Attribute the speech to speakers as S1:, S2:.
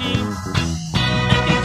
S1: machine.